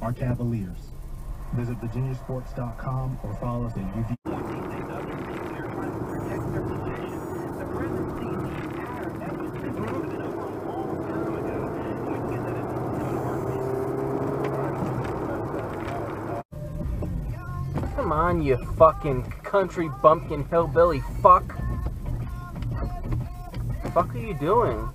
our Cavaliers. Visit virginiasports.com or follow us at UV. Come on, you fucking country bumpkin hillbilly fuck. fuck are you doing?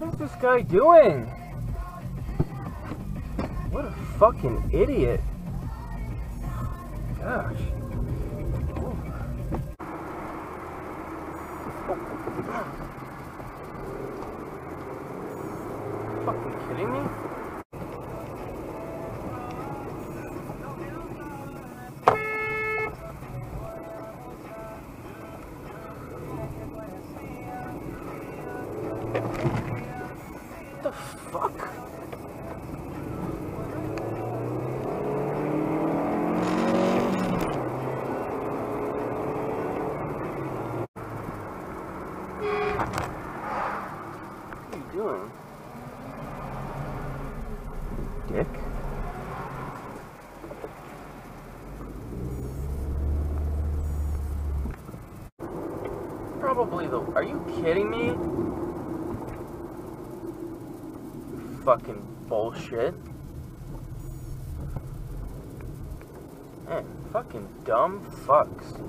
What's this guy doing? What a fucking idiot. Gosh. fucking kidding me? What the fuck? What are you doing? Dick. Probably the. Are you kidding me? Fucking bullshit. Man, fucking dumb fucks.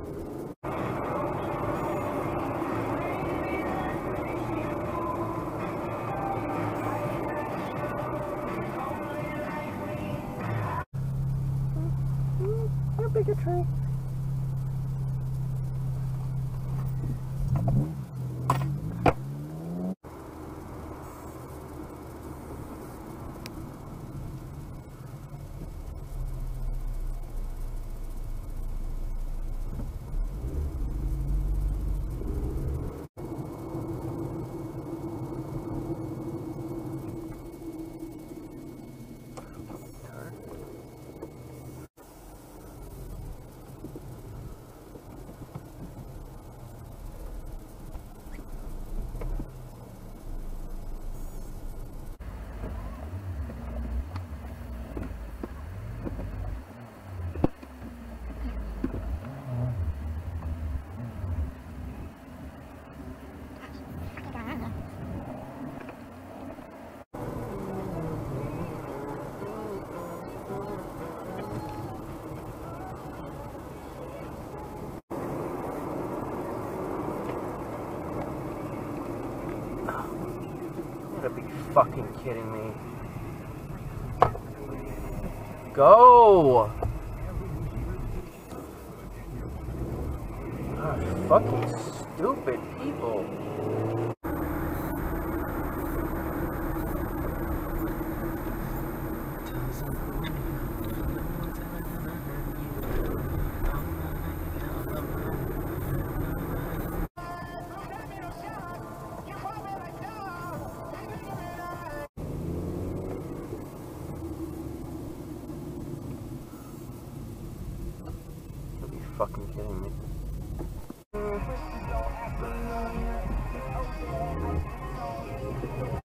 Bigotry. You gotta be fucking kidding me. Go! Ah, fucking stupid people. Fucking kidding me.